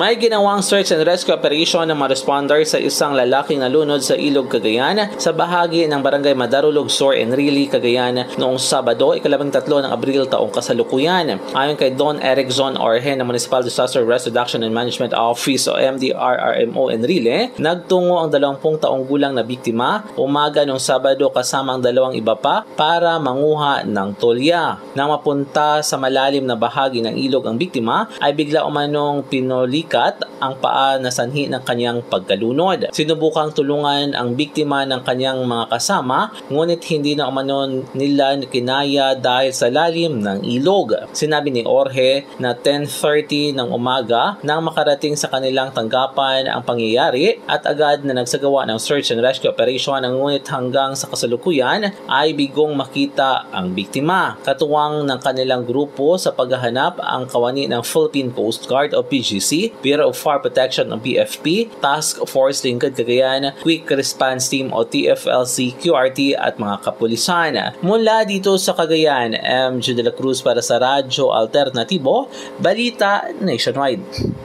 May ginawang search and rescue operation ng mga responder sa isang lalaking nalunod sa Ilog, Cagayan sa bahagi ng Barangay Madarulog, Sor, Enrili, Cagayan noong Sabado, ikalabing tatlo ng Abril taong kasalukuyan. Ayon kay Don Erickson Orhe ng Municipal Disaster Risk Reduction and Management Office o MDRRMO Enrile, nagtungo ang 20 taong gulang na biktima umaga noong Sabado kasama ang dalawang iba pa para manguha ng tolya. Nang mapunta sa malalim na bahagi ng ilog ang biktima, ay bigla umanong pinoli sumikat ang paa na sanhi ng kanyang pagkalunod. Sinubukang tulungan ang biktima ng kanyang mga kasama ngunit hindi na umanon nila kinaya dahil sa lalim ng ilog. Sinabi ni Orhe na 10.30 ng umaga nang makarating sa kanilang tanggapan ang pangyayari at agad na nagsagawa ng search and rescue operation ngunit hanggang sa kasalukuyan ay bigong makita ang biktima. Katuwang ng kanilang grupo sa paghahanap ang kawani ng Philippine Coast Guard o PGC Bureau of Fire Protection ng PFP, Task Force Lingkod Cagayan, Quick Response Team o TFLC, QRT at mga kapulisan. Mula dito sa Cagayan, M. De La Cruz para sa Radyo Alternatibo, Balita Nationwide.